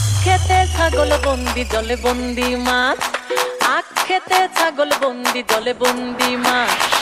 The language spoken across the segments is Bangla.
আখ খেতে ছাগল বন্দি জলে বন্দি মাছ। আখ খেতে ছাগল বন্দি জলে বন্দি মাছ।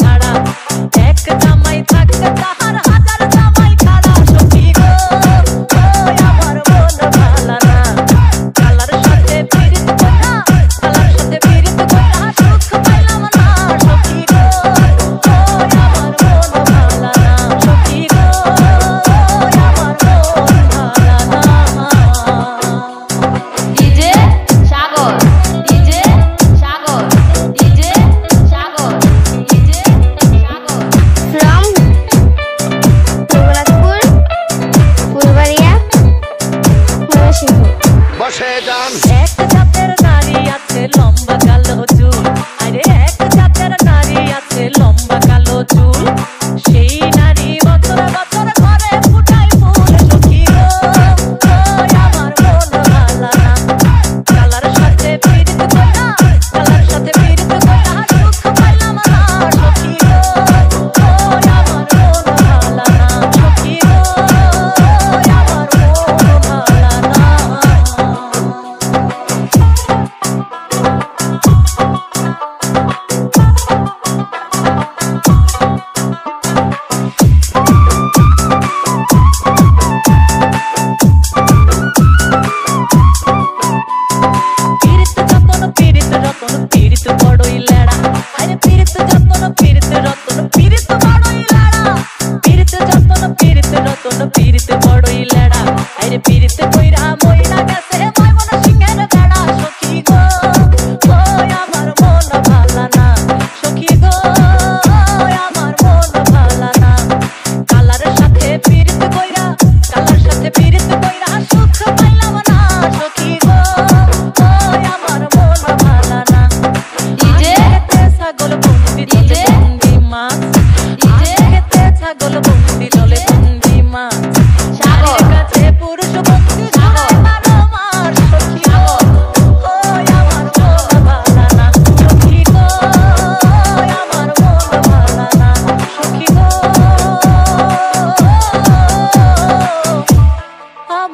ছাড়া। এক জামাই থাক এক জাতের নারী আছে, লম্বা কালো চুল। আরে এক জাতের নারী আছে, লম্বা কালো চুল।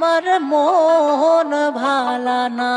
আমার মন ভালা না।